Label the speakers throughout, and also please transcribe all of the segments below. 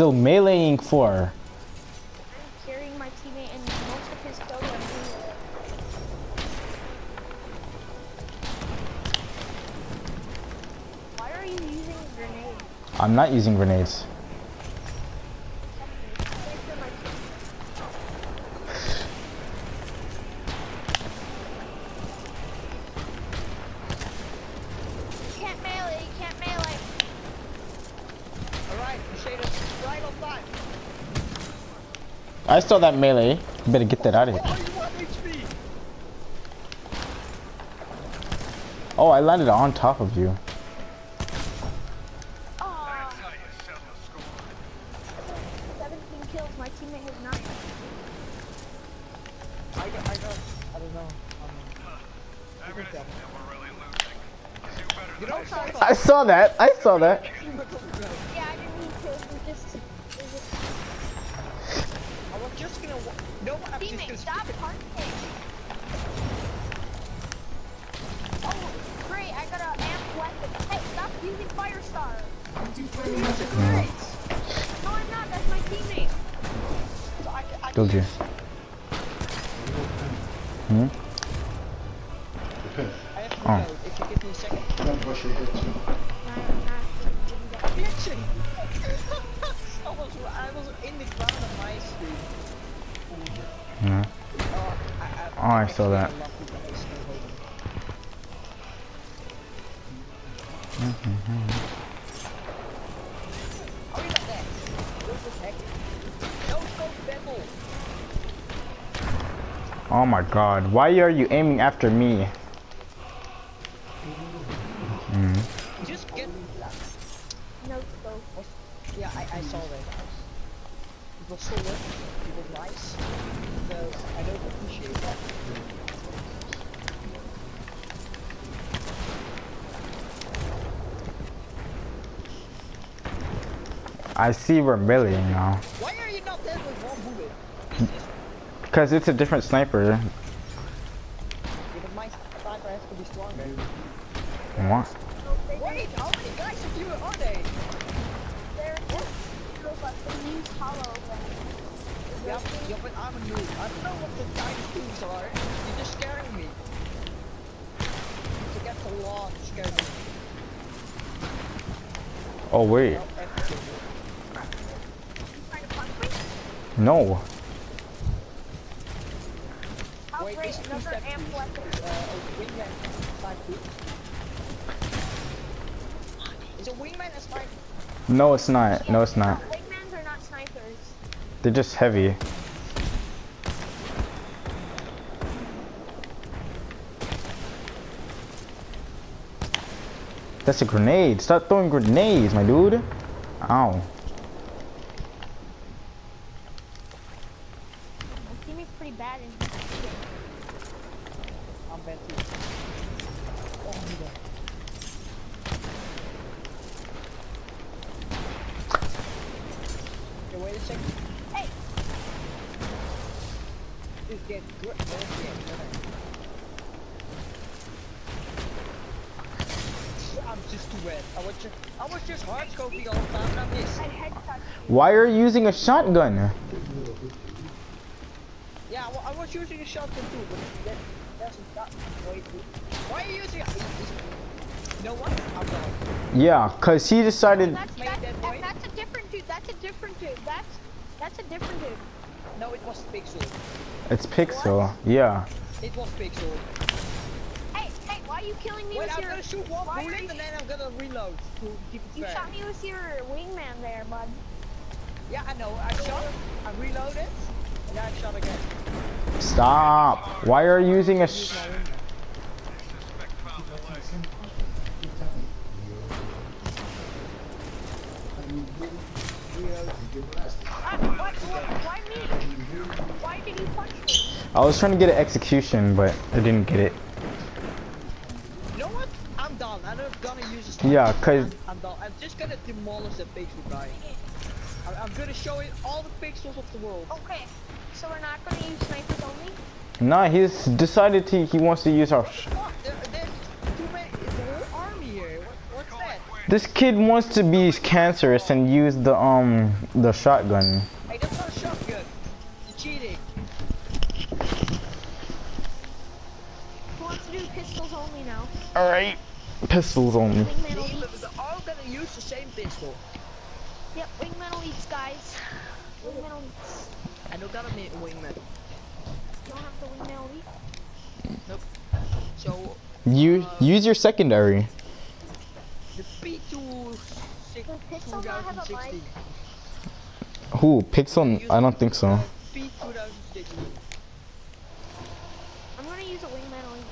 Speaker 1: still meleeing for?
Speaker 2: I'm carrying my teammate and most of his kills are melee. Why are you using a?
Speaker 1: I'm not using grenades.
Speaker 2: Wait for my teammate. You can't melee, you can't melee.
Speaker 3: Alright, Shader, right on time.
Speaker 1: I saw that melee. Better get that out of here. Oh, I landed on top of you.
Speaker 2: Aw, 17 kills, my teammate has 9.
Speaker 3: I got, I got, I don't know. You can tell. You know, sorry
Speaker 1: I saw that. I saw that.
Speaker 2: Yeah, I didn't mean to, it was just... It was just
Speaker 3: I was just gonna, wa- no, I'm just
Speaker 2: teammate,
Speaker 3: gonna
Speaker 2: stop
Speaker 3: skip it.
Speaker 2: punching! Oh, great, I got an amp weapon. Hey, stop using Firestar! Great! No, I'm not, that's my teammate.
Speaker 3: So I, I
Speaker 1: Told you. Hmm?
Speaker 3: I have to
Speaker 1: Oh.
Speaker 3: If you give me a second.
Speaker 2: No, I'm not doing that.
Speaker 3: Objection! I was, I was in the ground on my screen.
Speaker 1: Yeah.
Speaker 3: Oh, I, I,
Speaker 1: I saw that.
Speaker 3: love you guys. No, hold on. Oh, you got that. What the heck? No scope battle.
Speaker 1: My god. Why are you aiming after me? Hmm.
Speaker 3: Just get.
Speaker 2: No.
Speaker 3: Yeah, I, I saw that. It was so. It was nice. So I don't appreciate that.
Speaker 1: I see we're meleeing now.
Speaker 3: Why are you not dead with one bullet?
Speaker 1: Because it's a different sniper.
Speaker 3: yeah, but my sniper has to be stronger.
Speaker 1: What?
Speaker 2: No, they,
Speaker 3: Wait, how many guys of you are they?
Speaker 2: they're just... But they use hollow
Speaker 3: Yeah, but I'm a noob. I don't know what the tiny things are. You're just scaring me. To get the law to scare me.
Speaker 1: Oh wait.
Speaker 3: No, everything.
Speaker 2: Trying to punch me?
Speaker 1: No.
Speaker 2: I'll
Speaker 3: Wait,
Speaker 2: break
Speaker 3: this
Speaker 2: another amp weapon.
Speaker 3: Uh, a wingman type two. Is a wingman a sniper?
Speaker 1: No, it's not. No, it's not.
Speaker 2: Wingmans are not snipers.
Speaker 1: They're just heavy. That's a grenade. Stop throwing grenades, my dude. Ow.
Speaker 2: My teammate's pretty bad in
Speaker 3: I'm bad too. Oh, I'm dead. Okay, wait a second.
Speaker 2: Hey,
Speaker 3: Just get good. Oh, yeah, I'm just too wet. I was just, I was just hard scoping all the time and I missed.
Speaker 2: I headshot you.
Speaker 1: Why are you using a shotgun?
Speaker 3: Yeah, well, I was using a shotgun too, but that doesn't stop. Wait, why are you using? You know what? I'm done.
Speaker 1: Yeah, cause he decided.
Speaker 2: That's,
Speaker 3: Made
Speaker 2: that's,
Speaker 3: that
Speaker 2: that- that's a different dude. That's a different dude. That's that's a different dude.
Speaker 3: No, it was Pixel.
Speaker 1: It's Pixel. Yeah.
Speaker 3: It was Pixel.
Speaker 2: Hey, hey, why are you killing me
Speaker 3: Wait,
Speaker 2: with
Speaker 3: I'm
Speaker 2: your?
Speaker 3: gonna shoot one bullet
Speaker 2: you-
Speaker 3: and then I'm gonna reload to keep it
Speaker 2: You
Speaker 3: fair.
Speaker 2: shot me with your wingman there, bud.
Speaker 3: Yeah, I know. I shot, I reloaded, and I shot again.
Speaker 1: Stop. Why are you using a sh
Speaker 3: my wingman.
Speaker 2: What, what, why me? Why did you punch me?
Speaker 1: I was trying to get an execution, but I didn't get it.
Speaker 3: You know what? I'm done. I'm not gonna use.
Speaker 1: Yeah, 'cause-
Speaker 3: I'm, I'm done. I'm just gonna demolish that pixel guy. I'm, I'm gonna show it all the pixels of the world.
Speaker 2: Okay, so we're not gonna use snipers only.
Speaker 1: Nah, he's decided to, he wants to use our. Sh
Speaker 3: What? There, there's too many. There's a army here. What, what's that?
Speaker 1: This kid wants to be cancerous and use the um the shotgun.
Speaker 3: Hey, that's not a shotgun. You're cheating.
Speaker 2: Who wants to do pistols only now?
Speaker 1: All right, pistols only.
Speaker 2: Wingman
Speaker 3: They- all gonna use the same pistol.
Speaker 2: Yep, wingman elites, guys. Wingman elites.
Speaker 3: I don't got a wingman.
Speaker 2: You don't have the wingman elite? Nope.
Speaker 3: So,
Speaker 1: You uh, use your secondary.
Speaker 3: the P2 six,
Speaker 2: Does Pixel not have a
Speaker 3: 2016.
Speaker 1: Who? Pixel? I don't think so.
Speaker 3: P2016.
Speaker 2: I'm gonna use a wingman elite.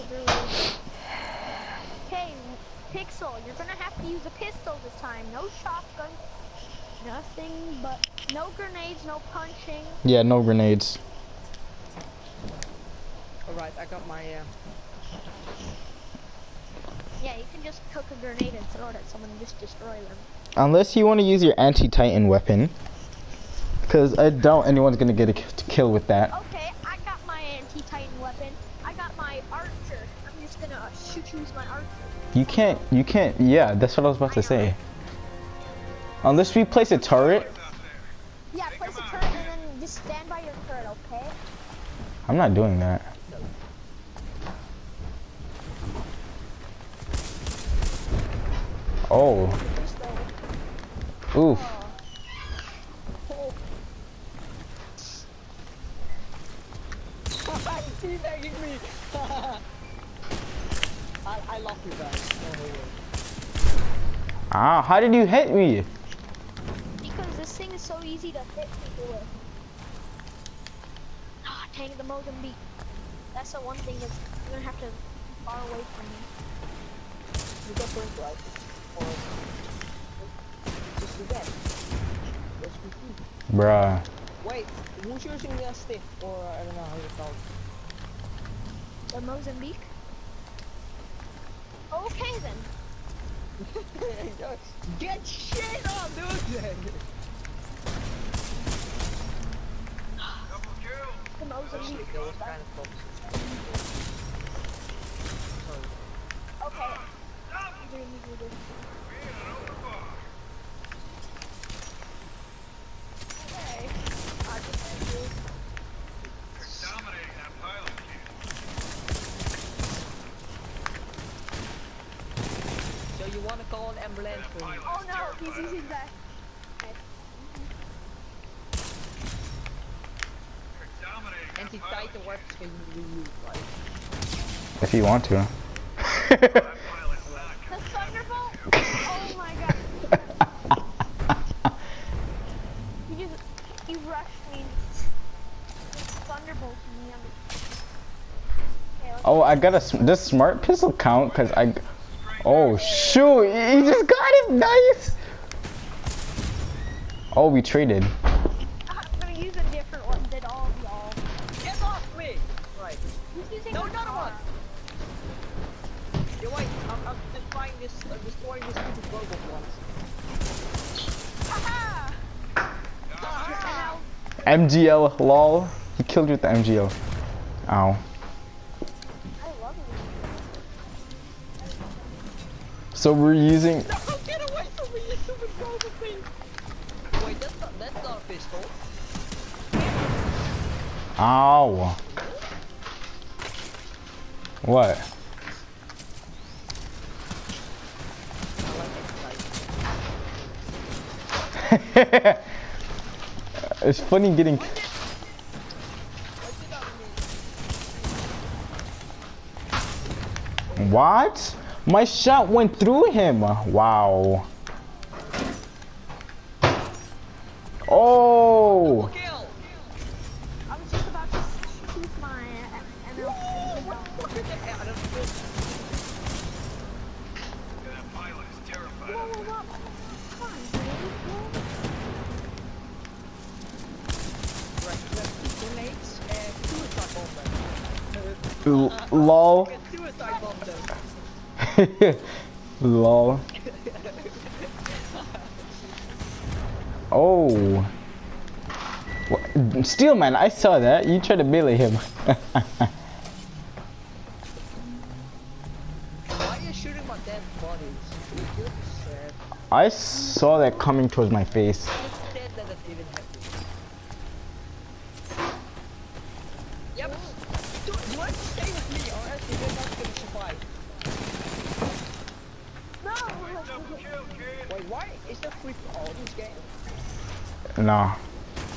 Speaker 2: It's really easy. Okay, Pixel, you're gonna have to use a pistol this time. No shotgun, nothing but no grenades, no punching.
Speaker 1: Yeah, no grenades.
Speaker 3: Alright, I got my, uh,
Speaker 2: Yeah, you can just cook a grenade and throw it at someone and just destroy them.
Speaker 1: Unless you want to use your anti-titan weapon. Cause I doubt anyone's gonna get a kill with that.
Speaker 2: Okay, I got my anti-titan weapon. I got my archer. I'm just gonna uh, shoot you with my archer.
Speaker 1: You can't. You can't. Yeah, that's what I was about to say. Unless we place a turret.
Speaker 2: Yeah, place a turret and then just stand by your turret, okay?
Speaker 1: I'm not doing that. Oh. Oof.
Speaker 2: Oh.
Speaker 3: He's teabagging me! I, I love you guys. No way.
Speaker 1: Ah, how did you hit me?
Speaker 2: Because this thing is so easy to hit people with. Ah, dang it, the Mozambique. That's the one thing that's you're gonna have to far away from me.
Speaker 3: You got burnt right. Or just forget. Just repeat.
Speaker 1: Bruh.
Speaker 3: Wait, who's using the stick? Or I don't know how you call it.
Speaker 2: The Mozambique? Okay then.
Speaker 3: Get shit on, dude!
Speaker 2: The Mozambique.
Speaker 3: That was kind of close.
Speaker 2: Okay. I'm gonna do this. Okay. I'll just do
Speaker 4: Dominating that pilot
Speaker 3: So you wanna call an ambulance oh, for me?
Speaker 2: Oh no, he's using that.
Speaker 4: Dominating that
Speaker 3: Anti-titan weapons can you use, right?
Speaker 1: If you want to.
Speaker 2: The Thunderbolt? Oh my god. You just, you rushed me. Thunderbolt me. on the- Okay,
Speaker 1: oh, I got a. sm- Does smart pistol count? Cause I. Oh shoot! He just got it. Nice. Oh, we traded.
Speaker 2: I'm gonna use a different one than all of y'all.
Speaker 3: Get off me! Right.
Speaker 2: Who's using
Speaker 3: No,
Speaker 2: a
Speaker 3: another one! You're wait, I'm, I'm destroying this, uh, destroying this stupid robot once.
Speaker 2: Haha!
Speaker 1: MGL lol. He killed you with the MGL. Ow. So we're using.
Speaker 3: No, get away from me, you stupid robot thing! Wait, that's not, that's not a pistol.
Speaker 1: Ow. What?
Speaker 3: I like anti-titan.
Speaker 1: it's funny getting.
Speaker 3: What's it on me?
Speaker 1: What? My shot went through him. Wow. Oh. Lol. Lol. Oh. What? Steelman, I saw that. You tried to melee him. I saw that coming towards my face.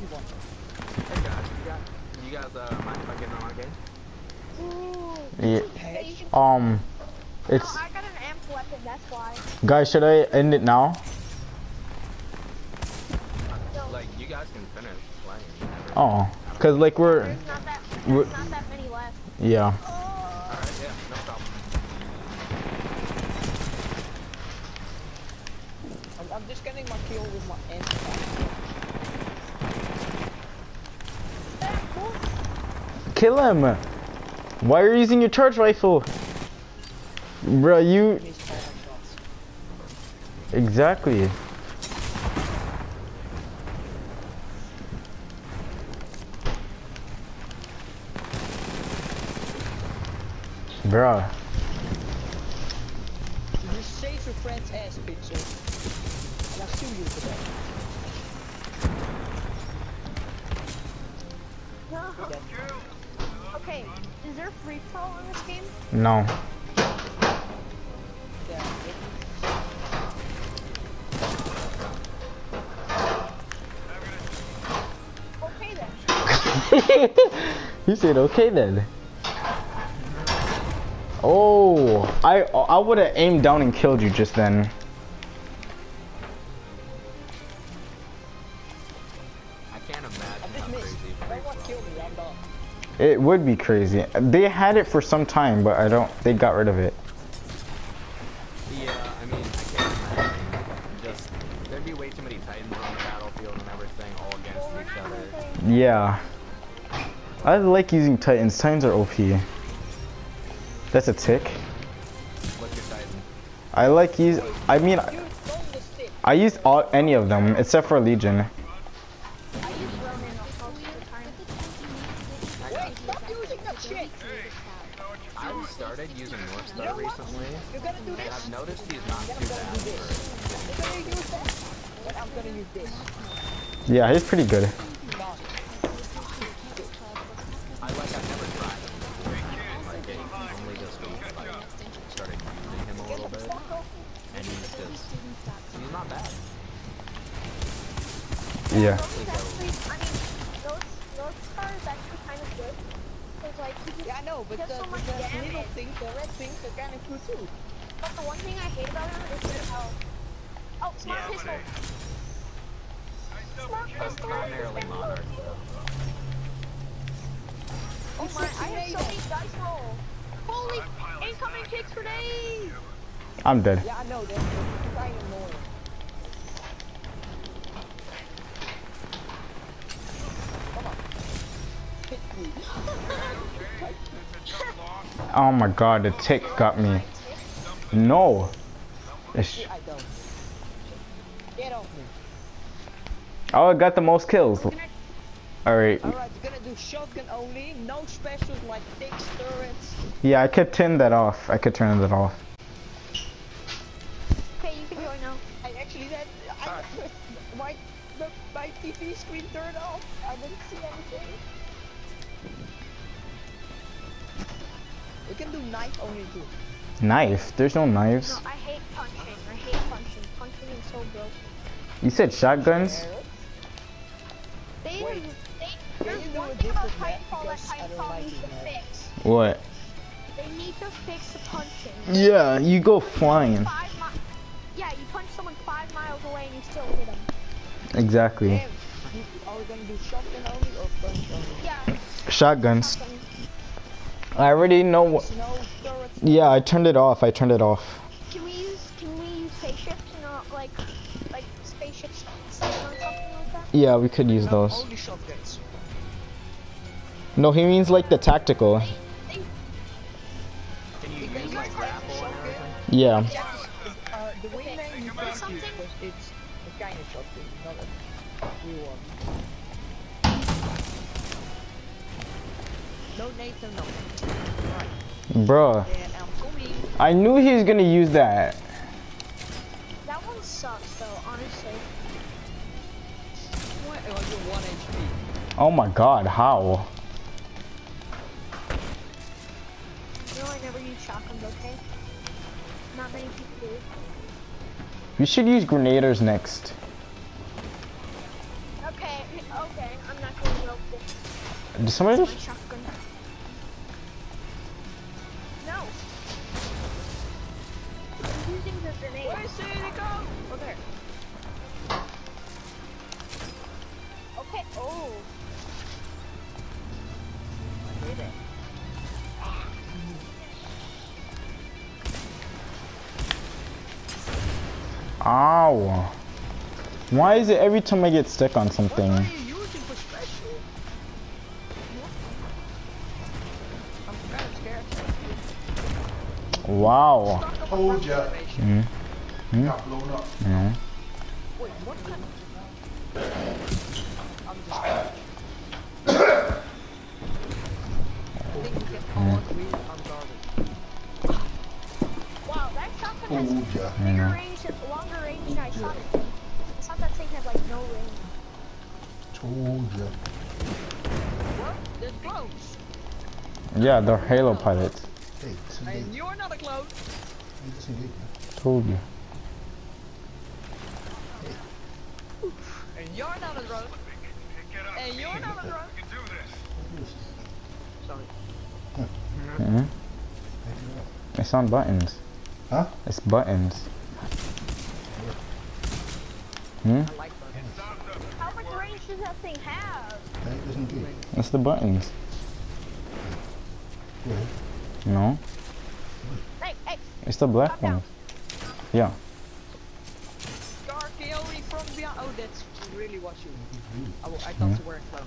Speaker 3: You.
Speaker 5: Hey guys, you you guys uh mind if I get on my game?
Speaker 1: Yeah.
Speaker 2: Yeah,
Speaker 1: Um,
Speaker 2: No,
Speaker 1: it's
Speaker 2: I got an amp weapon, that's why.
Speaker 1: guys. Should I end it now?
Speaker 5: Like you guys can finish playing. whenever.
Speaker 1: Oh, cause like we're
Speaker 2: There's not that,
Speaker 1: We're-
Speaker 2: not that many left.
Speaker 1: yeah.
Speaker 5: No problem.
Speaker 3: I'm, just getting my kill with my end.
Speaker 2: Yeah, cool.
Speaker 1: Kill him. Why are you using your charge rifle? Bruh, you exactly. Bruh.
Speaker 3: You. That-
Speaker 2: Okay, is there free for all in this game?
Speaker 1: No.
Speaker 2: Okay then.
Speaker 1: you said okay then. Oh, I I would have aimed down and killed you just then. It would be crazy. They had it for some time, but I don't. They got rid of it.
Speaker 5: Yeah, I mean I can't imagine. Just there'd be way too many titans on the battlefield and everything all against each other.
Speaker 1: Yeah. I like using Titans. Titans are OP. That's a tick.
Speaker 5: What's your titan?
Speaker 1: I like use. I mean,
Speaker 3: You throw the stick.
Speaker 1: I use all any of them except for Legion.
Speaker 5: Good. he's
Speaker 1: pretty good.
Speaker 2: can,
Speaker 3: Yeah, I know, but the,
Speaker 2: so
Speaker 3: the, the little things, the red things, are kind of cool too.
Speaker 2: but the one thing I hate about him is that how. Oh, smart
Speaker 4: Yeah,
Speaker 2: pistol.
Speaker 4: Nice double
Speaker 2: Smart
Speaker 4: kill.
Speaker 2: pistol.
Speaker 5: Primarily monarch though.
Speaker 2: Oh my, I have so many dice roll. Holy, incoming kicks for days.
Speaker 1: I'm dead.
Speaker 3: Yeah, I know, that's, that's kind of annoying. Come on. Hit me.
Speaker 1: Oh my god, the tick got me. No. It's-
Speaker 3: Get off me.
Speaker 1: Oh, I got the most kills. Alright.
Speaker 3: Alright, we're gonna do shotgun only, no specials like six turrets.
Speaker 1: Yeah, I could turn that off. I could turn that off.
Speaker 2: Okay, you can join now.
Speaker 3: I actually that I, my the, my TV screen turned off. I didn't see anything. We can do knife only too.
Speaker 1: Knife? There's no knives.
Speaker 2: No, I hate punching. I hate punching. Punching is so broken.
Speaker 1: You said shotguns?
Speaker 2: They,
Speaker 3: Wait.
Speaker 2: they, there's
Speaker 3: you do
Speaker 2: one thing about? Titanfall that
Speaker 3: Because I don't
Speaker 2: Titanfall
Speaker 3: like
Speaker 2: needs to fix.
Speaker 1: What?
Speaker 2: They need to fix the punching.
Speaker 1: Yeah, you go flying.
Speaker 2: Yeah, you punch someone five miles away and you still hit them.
Speaker 1: Exactly.
Speaker 3: Damn. Are we gonna do shotgun only or punch only?
Speaker 2: Yeah.
Speaker 1: Shotguns.
Speaker 2: fucking-
Speaker 1: I already know what.
Speaker 3: There's no turrets.
Speaker 1: Yeah, I turned it off. I turned it off. Yeah, we could use
Speaker 3: No,
Speaker 1: those. No, he means like the tactical.
Speaker 5: Can you use like grapple or
Speaker 3: a shotgun.
Speaker 5: anything?
Speaker 1: Yeah.
Speaker 3: Yeah, uh, the wingman you can't use
Speaker 2: something?
Speaker 3: because it's a kind of shotgun, not a real one. No nades, no nothing.
Speaker 1: Bruh.
Speaker 3: I'm.
Speaker 1: I knew he was gonna use that.
Speaker 2: That one sucks though, honestly.
Speaker 3: What? Oh, you're 1 HP.
Speaker 1: Oh my god, how?
Speaker 2: You know I never use shotguns, okay? Not many people do.
Speaker 1: We should use grenaders next.
Speaker 2: Okay, okay, I'm not gonna go with
Speaker 1: Did somebody just...
Speaker 2: shotgun. No. I'm using the grenade.
Speaker 3: Where's it go? Oh, there.
Speaker 2: Okay, oh.
Speaker 3: I did it.
Speaker 1: Ow. Why is it every time I get stuck on something?
Speaker 3: are you using for special? I'm kind of scared.
Speaker 1: Wow.
Speaker 3: Stuck
Speaker 6: Told ya.
Speaker 3: animation.
Speaker 1: Hmm?
Speaker 6: Got blown up.
Speaker 1: No.
Speaker 3: Wait, what kind I'm just I think we can all agree on garbage.
Speaker 2: Wow, that shotgun has
Speaker 6: Told ya.
Speaker 2: bigger
Speaker 1: Yeah.
Speaker 2: range and longer range than I thought it did. I thought that thing had like no range.
Speaker 6: Told ya.
Speaker 3: What? There's clones.
Speaker 1: Yeah, they're Holo pilots.
Speaker 6: Hey.
Speaker 3: And you're not a clone.
Speaker 6: You disengage, man.
Speaker 1: Told you.
Speaker 3: And you're not a drone.
Speaker 4: Pick it up.
Speaker 3: And you're not a drone.
Speaker 4: We can do this.
Speaker 3: Sorry.
Speaker 1: hmm
Speaker 6: you.
Speaker 1: It's on buttons.
Speaker 6: Huh?
Speaker 1: It's buttons. Hmm?
Speaker 3: I like buttons.
Speaker 4: Stop them.
Speaker 2: How much range does that thing have?
Speaker 1: It's the buttons.
Speaker 6: Ahead.
Speaker 1: No?
Speaker 2: Hey, hey,
Speaker 1: It's the black
Speaker 2: down.
Speaker 1: one. Yeah.
Speaker 3: Scar Kaori from behind. Oh, that's really what you. Oh, I thought you were
Speaker 2: oh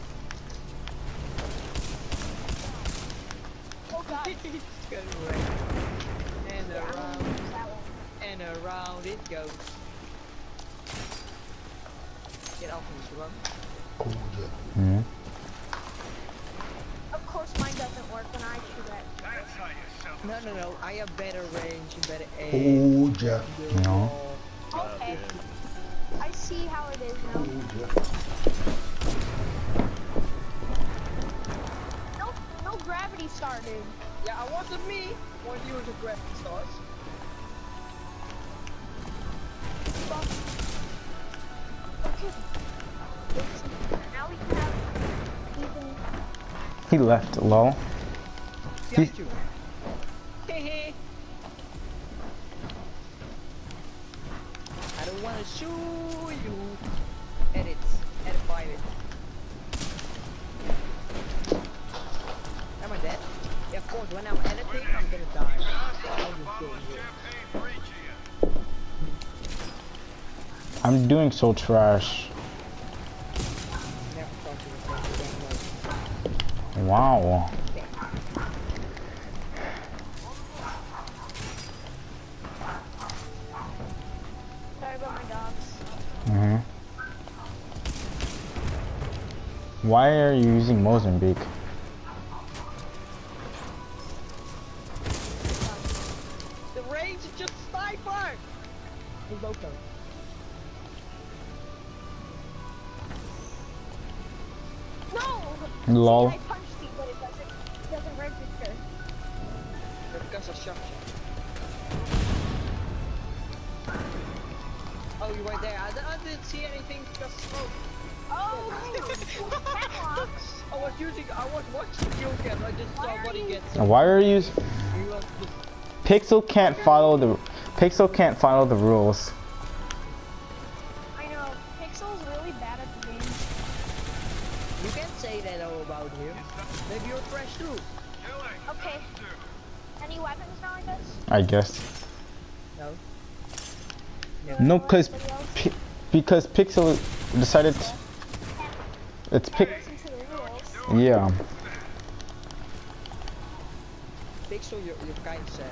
Speaker 3: it's going. And around and around it goes. Get off this run.
Speaker 6: Told ya.
Speaker 1: hmm
Speaker 2: Of course mine doesn't work when I shoot it.
Speaker 4: That's you sell
Speaker 3: No, no, no. I have better range and better aim.
Speaker 6: Told ya.
Speaker 1: No.
Speaker 2: Okay. I see how it is now.
Speaker 6: Told ya.
Speaker 2: No, no gravity started.
Speaker 3: Yeah, it wasn't me. One use of gravity stars.
Speaker 2: Fuck.
Speaker 1: He left, lol. He-
Speaker 3: Got you. Hehe. I don't wanna shoot you. Edit. Edit pilot. Am I dead? Yeah, of course. When I'm editing, I'm gonna die. I'm doing
Speaker 4: so
Speaker 3: it.
Speaker 4: champagne for each of you.
Speaker 1: I'm doing so trash.
Speaker 3: Never thought you were going to
Speaker 1: Wow.
Speaker 2: Sorry about my dogs.
Speaker 1: hmm Why are you using Mozambique?
Speaker 3: The range is just sniper! The loco.
Speaker 2: No!
Speaker 1: Lol.
Speaker 3: Gets.
Speaker 1: Why are you?
Speaker 3: You
Speaker 1: Pixel can't follow the. Pixel can't follow the rules.
Speaker 2: I know. Pixel's really bad at the game.
Speaker 3: you can't say that all about him. Maybe you're trash too.
Speaker 2: Okay. Any weapons now, I guess?
Speaker 1: I guess.
Speaker 3: No.
Speaker 1: No, cause Pi- because Pixel decided. t- It's pick.
Speaker 2: Listen to the rules.
Speaker 1: Yeah.
Speaker 3: Pixel, you're, you're kind of sad.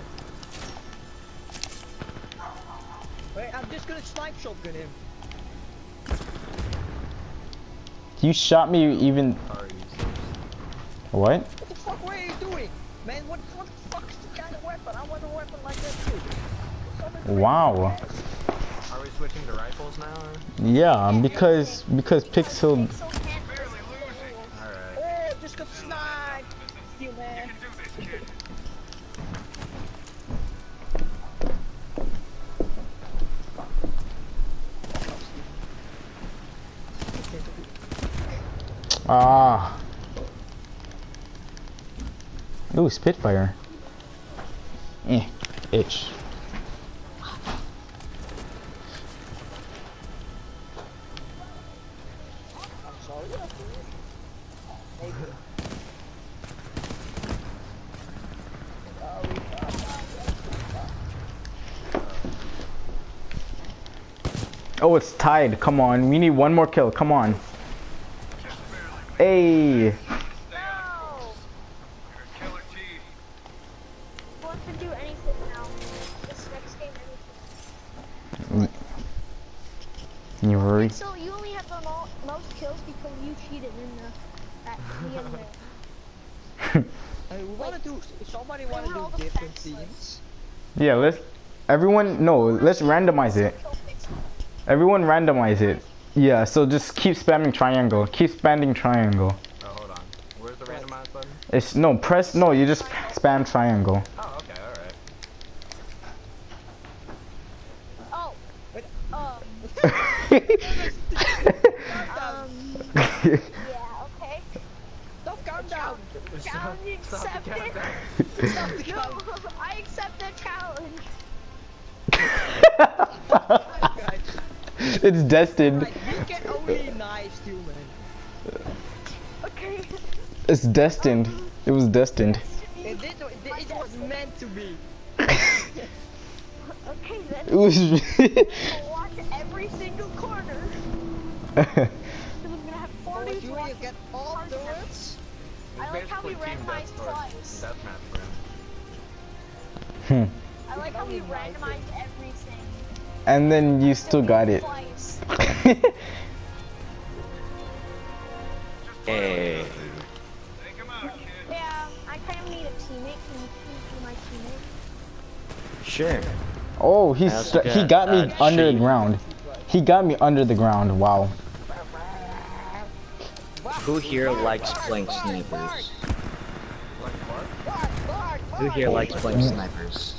Speaker 3: Wait, I'm just gonna snipe shotgun him.
Speaker 1: You shot me even.
Speaker 5: Are you
Speaker 1: What?
Speaker 3: What the fuck were you doing? Man, what, what the fuck is the kind of weapon? I want a weapon like that too.
Speaker 1: Wow.
Speaker 5: Are we switching to rifles now? Or?
Speaker 1: Yeah, because because Pixel. Ah. Ooh, Spitfire. Eh, itch. Oh, it's tied. Come on, we need one more kill. Come on. Hey.
Speaker 2: No!
Speaker 4: You're a killer team.
Speaker 2: Who wants to do anything now? This next game, anything.
Speaker 1: You hurry.
Speaker 2: So you only have the mo most kills because you cheated in the that DM there.
Speaker 3: Hey, we wanna do. Somebody wanna do different
Speaker 2: defenseless.
Speaker 3: teams.
Speaker 1: Yeah, let's. Everyone, no, let's randomize it. Everyone randomize it. Yeah, so just keep spamming triangle. Keep spamming triangle.
Speaker 5: Oh, hold on. Where's the randomize button?
Speaker 1: It's no press. No, you just spam triangle.
Speaker 5: Oh, okay, all right.
Speaker 2: Oh.
Speaker 3: Wait.
Speaker 2: Um. Um.
Speaker 1: yeah,
Speaker 2: Yeah. Okay.
Speaker 3: Stop, calm down.
Speaker 2: Challenge
Speaker 5: Stop the
Speaker 2: accepted.
Speaker 3: Stop man.
Speaker 2: destined.
Speaker 1: It's destined. It was destined.
Speaker 3: It, did, it, it was meant to be.
Speaker 2: Okay then.
Speaker 1: It was.
Speaker 2: We'll watch every single corner. Then we're gonna have four
Speaker 3: Oh,
Speaker 2: dudes
Speaker 3: you
Speaker 2: watching.
Speaker 3: get all turrets?
Speaker 2: I like how we randomized twice.
Speaker 1: Hmm.
Speaker 2: I like how we randomized everything.
Speaker 1: and then you still got it.
Speaker 2: Twice.
Speaker 7: Hey.
Speaker 4: Take him out, kid.
Speaker 2: Yeah, I kind of need a teammate. Can you be my teammate?
Speaker 7: Sure.
Speaker 1: oh, he's
Speaker 7: How's
Speaker 1: st-
Speaker 7: it
Speaker 1: he got me
Speaker 7: Uh,
Speaker 1: under the ground. He got me under the ground. Wow.
Speaker 7: Who here likes playing snipers?
Speaker 3: Bark, bark,
Speaker 7: Who
Speaker 3: bark.
Speaker 7: here likes playing snipers?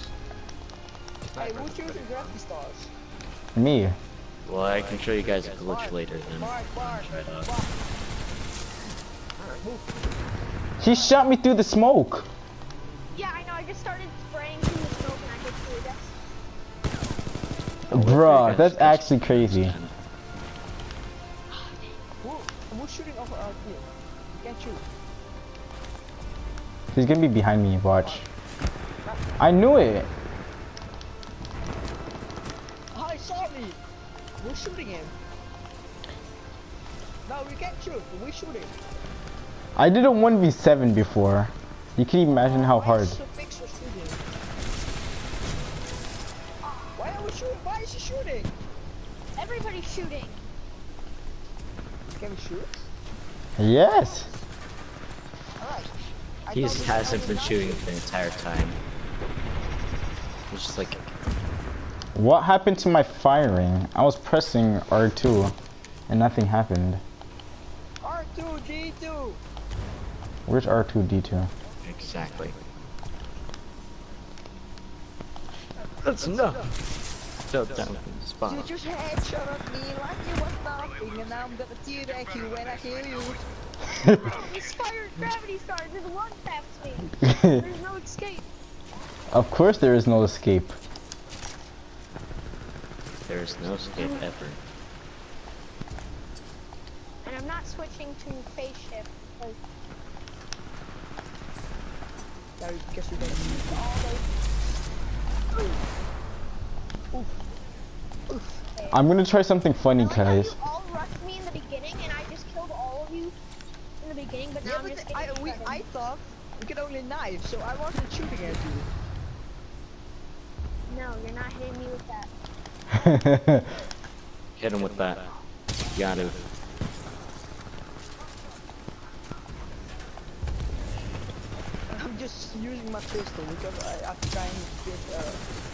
Speaker 3: Hey, who's choosing Gravity Stars?
Speaker 1: Me.
Speaker 7: Well, I can show you guys a glitch later then.
Speaker 3: Bark, bark,
Speaker 7: Try it out.
Speaker 3: bark.
Speaker 1: He shot me through the smoke.
Speaker 2: Yeah, I know. I just started spraying through the smoke and I hit through. That's
Speaker 1: Bruh, that's actually crazy.
Speaker 3: Who's shooting over our team? Can't shoot.
Speaker 1: He's gonna be behind me. Watch. I knew it.
Speaker 3: Oh, he saw me. We're shooting him. No, we can't shoot. We're shooting.
Speaker 1: I did a 1v7 before. You can imagine how hard.
Speaker 3: is the pixel shooting? Why are we shooting? Why is he shooting?
Speaker 2: everybody's shooting.
Speaker 3: Can we shoot?
Speaker 1: Yes.
Speaker 3: Alright.
Speaker 7: He
Speaker 3: thought
Speaker 7: hasn't been
Speaker 3: not
Speaker 7: shooting the entire time. It's just like,
Speaker 1: What happened to my firing? I was pressing R2 and nothing happened.
Speaker 3: R2D2.
Speaker 1: Where's R2D2?
Speaker 7: exactly. That's enough. So down from the
Speaker 3: You
Speaker 7: spot.
Speaker 3: just headshot at me like it was nothing, and now I'm gonna teabag you when I kill you.
Speaker 2: He gravity stars and one taps me. There's no escape.
Speaker 1: of course there is no escape.
Speaker 7: There is no skip ever.
Speaker 2: And I'm not switching to
Speaker 3: spaceship. I guess you don't need to
Speaker 2: all those. Okay.
Speaker 1: I'm gonna try something funny, guys.
Speaker 2: all rushed me in the beginning, and I just killed all of you
Speaker 3: in
Speaker 2: the beginning, but now I'm I, we, I
Speaker 3: thought we could only knife, so I wasn't shooting at you.
Speaker 2: No, you're not hitting me with that.
Speaker 7: Hit him with that. Got to.
Speaker 3: I'm just using my pistol because I, I'm trying to get uh,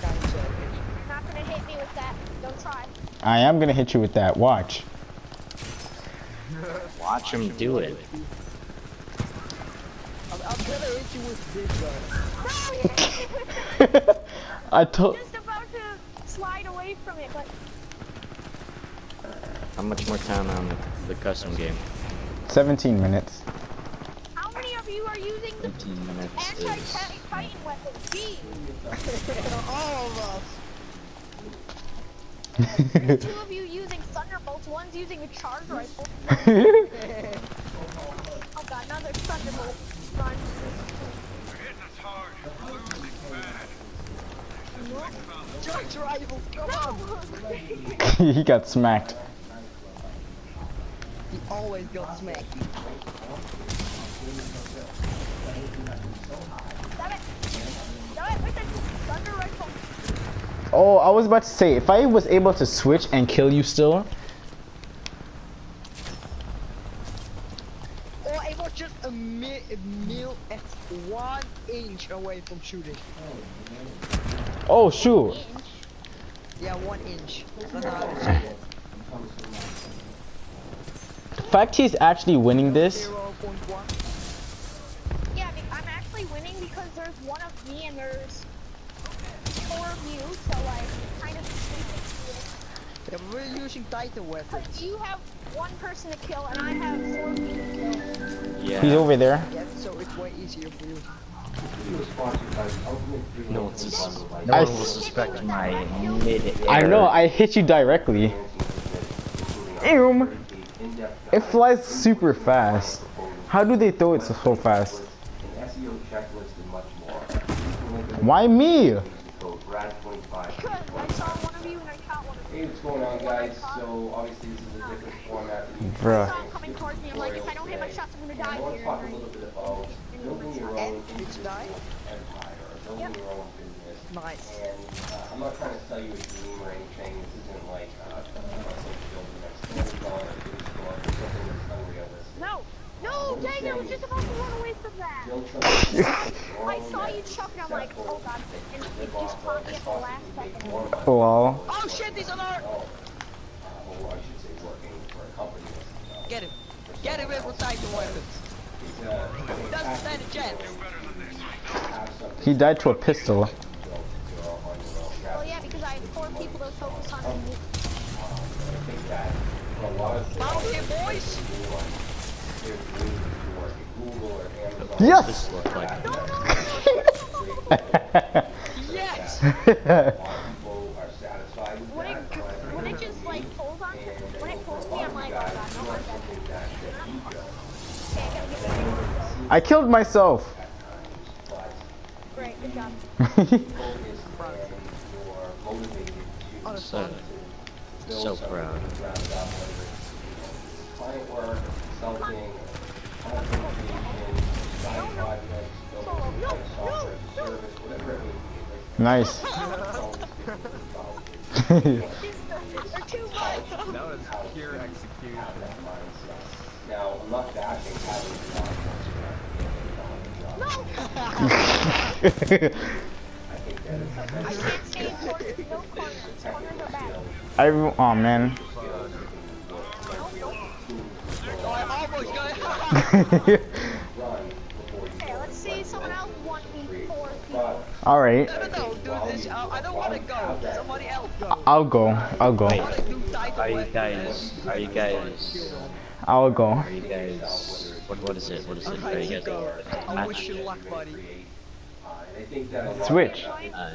Speaker 3: kind of savage.
Speaker 2: You're not gonna hit me with that. Don't try.
Speaker 1: I am gonna hit you with that. Watch.
Speaker 7: Watch him do it.
Speaker 3: I'm, I'm gonna hit you with this gun.
Speaker 1: I told.
Speaker 2: Just about to slide away from it, but
Speaker 7: How much more time on the custom game?
Speaker 1: 17 minutes.
Speaker 2: how many of you are using the
Speaker 7: 15 minutes is...
Speaker 2: anti-titan weapon? Jeez.
Speaker 3: All of us!
Speaker 2: Two of you using thunderbolts. One's using a charge rifle.
Speaker 3: us.
Speaker 2: Oh god, another thunderbolt. Run.
Speaker 4: They're hitting us hard. Losing bad.
Speaker 3: Charge rifle, come on!
Speaker 1: he got smacked.
Speaker 3: He always got smacked.
Speaker 2: Damn it. Damn it, with the thunder rifle.
Speaker 1: Oh, I was about to say, if I was able to switch and kill you still,
Speaker 3: Or I was just a, mi a mil at one inch away from shooting.
Speaker 1: oh shoot.
Speaker 3: Yeah, one inch. That's how I would say it.
Speaker 1: The fact he's actually winning this,
Speaker 3: 0.1.
Speaker 2: Yeah, I mean, I'm actually winning because there's one of me and there's four of you, so like, kind of
Speaker 3: Yeah, but we're using Titan weapons.
Speaker 2: Because you have one person to kill and I have four people to kill.
Speaker 7: Yeah.
Speaker 1: he's over there.
Speaker 3: Yeah, so it's way easier for you.
Speaker 7: No one, sus
Speaker 1: I
Speaker 7: no one will suspect my mid-air.
Speaker 1: I know, I hit you directly. Ew. It flies super fast. How do they throw it so, fast? Why me? Bruh.
Speaker 3: Nice.
Speaker 8: And I'm not trying to sell you a dream or anything. This isn't like uh, I'm not saying to build the next Amazon or Google store or something that's unrealistic.
Speaker 2: no, no! I was just about to run away from that. I saw you chuck and I'm like, oh god, and it just caught me at the last second.
Speaker 1: Lol.
Speaker 3: Oh shit, he's on our.
Speaker 8: I should say working for a company uh,
Speaker 3: Get him. Get him in with Titan weapons.
Speaker 8: it's, uh,
Speaker 3: Doesn't stand a chance.
Speaker 1: He died to a pistol.
Speaker 8: built to your own on your own.
Speaker 2: Well, yeah, because I had four people to focus on. me.
Speaker 8: I think that for a lot of things,
Speaker 3: Out here, boys.
Speaker 8: there's room to work at Google or Amazon.
Speaker 1: Yes!
Speaker 3: Yes.
Speaker 8: A lot of people are satisfied with
Speaker 2: When it, when it just like pulls on, when it pulls me, I'm like, oh I'm dead.
Speaker 8: something that that you built,
Speaker 2: Okay, I gotta get rid of
Speaker 1: I killed myself.
Speaker 2: Great, good job.
Speaker 8: focused you're motivated to
Speaker 3: that's
Speaker 7: so,
Speaker 3: fun.
Speaker 8: build
Speaker 7: so
Speaker 8: something
Speaker 7: proud.
Speaker 1: Nice.
Speaker 2: They're too much.
Speaker 5: That was pure execution.
Speaker 8: Now, I'm not bashing having a job once you're
Speaker 2: No!
Speaker 8: I think that is
Speaker 2: I can't stay in corners. No corners. Corners are bad.
Speaker 1: I, oh man.
Speaker 3: I almost got it.
Speaker 8: run before you
Speaker 2: Okay, let's see someone else want me four people.
Speaker 1: Alright.
Speaker 3: Do this. I, I don't want to go. Somebody else go.
Speaker 1: I'll go. I'll go.
Speaker 3: I want to do Titan
Speaker 7: Are you
Speaker 3: weapons.
Speaker 7: guys? Are you guys?
Speaker 1: I'll go.
Speaker 7: Are you guys? What what is it? What is it? Are you
Speaker 3: you
Speaker 7: guys?
Speaker 3: go. I wish you luck, buddy.
Speaker 8: Uh, and I think that a lot
Speaker 1: Switch.
Speaker 7: Uh,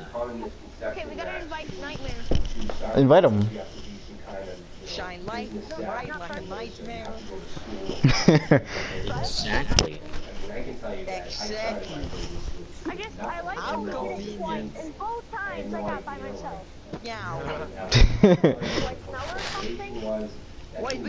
Speaker 2: Okay, we gotta invite Nightmare.
Speaker 1: Invite him.
Speaker 8: you have to be some kind of, you know,
Speaker 3: Shine light, bright like a nightmare.
Speaker 7: exactly.
Speaker 8: I mean, I can tell you that I started
Speaker 3: Exactly.
Speaker 8: My business
Speaker 2: I just, I like
Speaker 3: How
Speaker 2: the move twice,
Speaker 3: convenient.
Speaker 2: and both times I got by myself.
Speaker 3: Meow.
Speaker 2: Like,